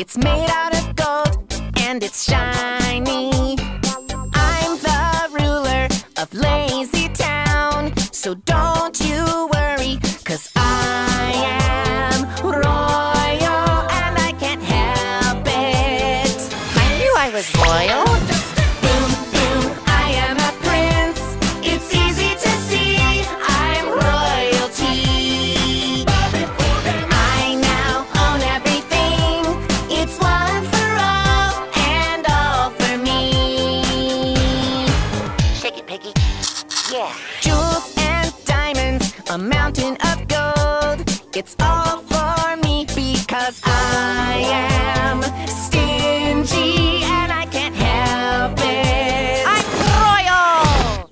It's made out of gold and it's shiny. I'm the ruler of LazyTown, so don't you worry, cause I am royal and I can't help it. I knew I was royal. Yeah. Jewels and diamonds, a mountain of gold. It's all for me because I am stingy and I can't help it. I'm royal!